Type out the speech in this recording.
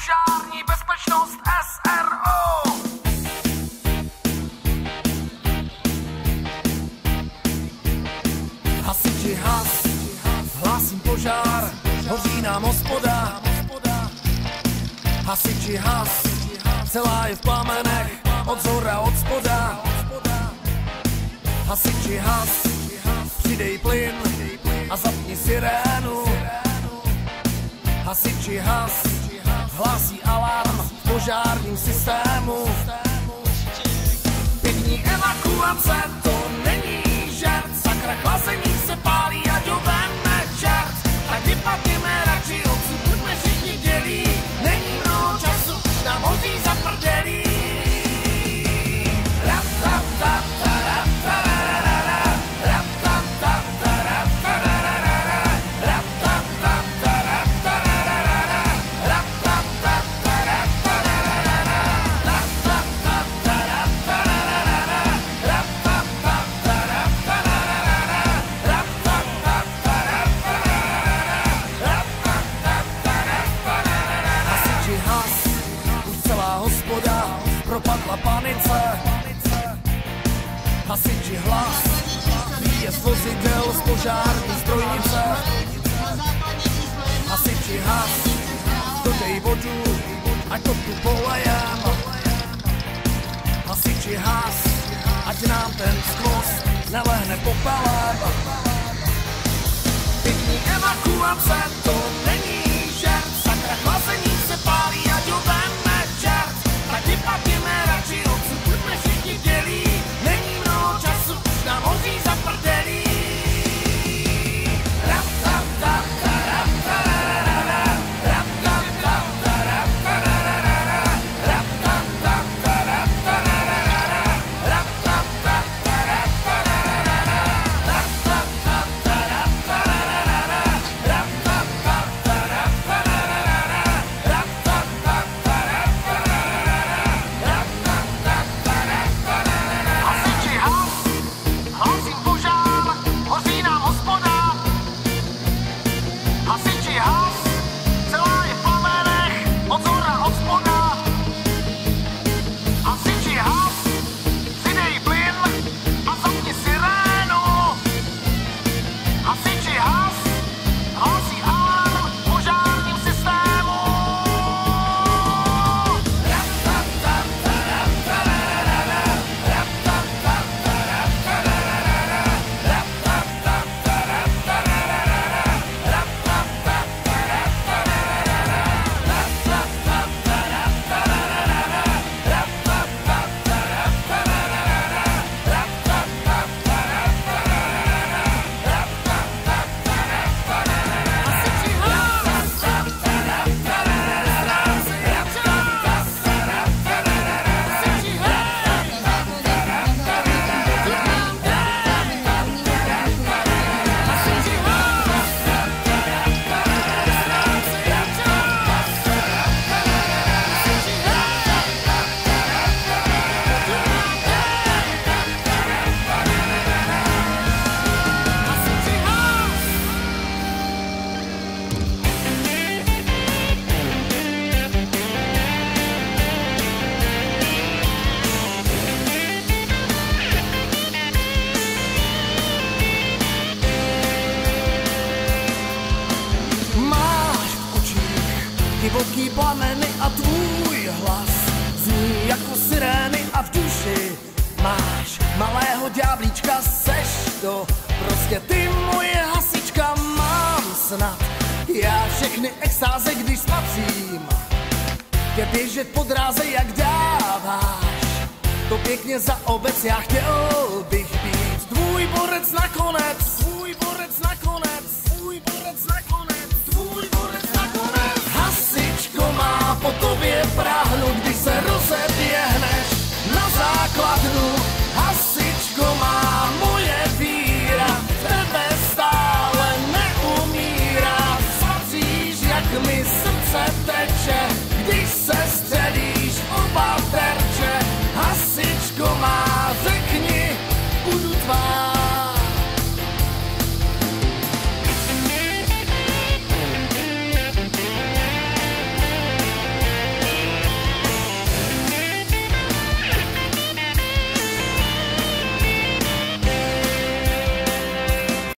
požární bezpečnost SRO. Hasiči has, hlásím požár, hoří nám hospoda. Hasiči has, celá je v plamenech, od zhora, od spoda. Hasiči has, přidej plyn a zapni sirénu. Hasiči has, hlásí alarm v požárním systému. Propadla panice. Hasiči hlas, výjezd vozidel z požární strojnice. Hasiči has, dodej vodu, ať to tu polejem. Hasiči has, ať nám ten skvost nelehne popelem. Pěkný evakuace, to není snad. Já všechny extáze, když spatřím, tě běžet po dráze, jak dáváš. To pěkně za obec, já chtěl bych být tvůj borec nakonec